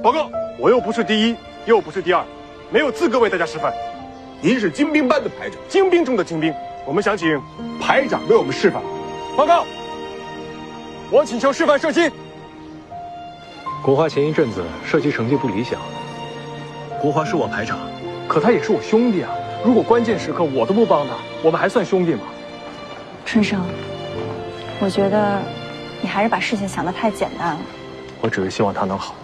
报告我又不是第一又不是第二没有资格为大家示范。您是精兵班的排长。精兵中的精兵我们想请排长为我们示范。报告我请求示范射击。国华前一阵子射击成绩不理想。国华是我排长可他也是我兄弟啊。如果关键时刻我都不帮他我们还算兄弟吗？春生我觉得你还是把事情想得太简单了。我只是希望他能好。